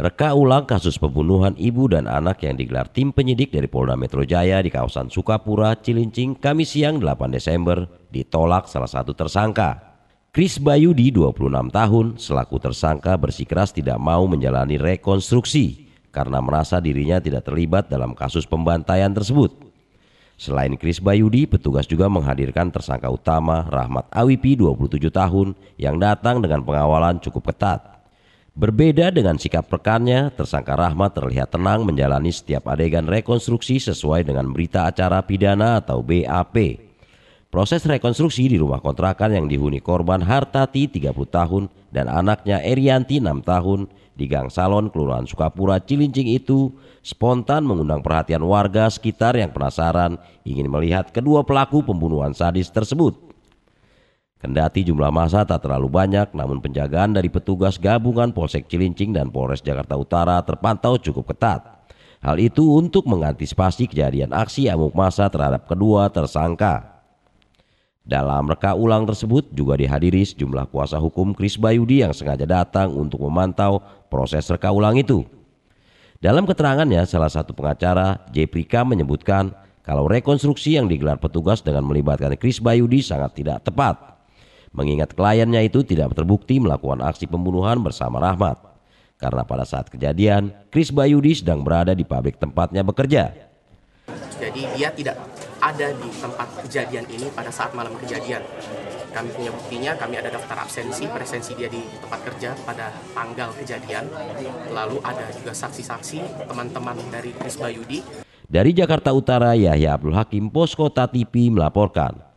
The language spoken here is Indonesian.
Reka ulang kasus pembunuhan ibu dan anak yang digelar tim penyidik dari Polda Metro Jaya di kawasan Sukapura, Cilincing, Kamis siang 8 Desember ditolak salah satu tersangka. Kris Bayudi, 26 tahun, selaku tersangka bersikeras tidak mau menjalani rekonstruksi karena merasa dirinya tidak terlibat dalam kasus pembantaian tersebut. Selain Kris Bayudi, petugas juga menghadirkan tersangka utama Rahmat Awipi 27 tahun yang datang dengan pengawalan cukup ketat. Berbeda dengan sikap rekannya, tersangka Rahmat terlihat tenang menjalani setiap adegan rekonstruksi sesuai dengan berita acara pidana atau BAP. Proses rekonstruksi di rumah kontrakan yang dihuni korban Hartati 30 tahun dan anaknya Erianti 6 tahun di Gang Salon Kelurahan Sukapura Cilincing itu spontan mengundang perhatian warga sekitar yang penasaran ingin melihat kedua pelaku pembunuhan sadis tersebut. Kendati jumlah masa tak terlalu banyak, namun penjagaan dari petugas gabungan Polsek Cilincing dan Polres Jakarta Utara terpantau cukup ketat. Hal itu untuk mengantisipasi kejadian aksi amuk masa terhadap kedua tersangka. Dalam reka ulang tersebut juga dihadiri sejumlah kuasa hukum Kris Bayudi yang sengaja datang untuk memantau proses reka ulang itu. Dalam keterangannya, salah satu pengacara, Jeprika menyebutkan kalau rekonstruksi yang digelar petugas dengan melibatkan Kris Bayudi sangat tidak tepat mengingat kliennya itu tidak terbukti melakukan aksi pembunuhan bersama Rahmat. Karena pada saat kejadian, Kris Bayudi sedang berada di pabrik tempatnya bekerja. Jadi dia tidak ada di tempat kejadian ini pada saat malam kejadian. Kami punya buktinya, kami ada daftar absensi, presensi dia di tempat kerja pada tanggal kejadian. Lalu ada juga saksi-saksi teman-teman dari Kris Bayudi. Dari Jakarta Utara, Yahya Abdul Hakim, Poskota TV melaporkan.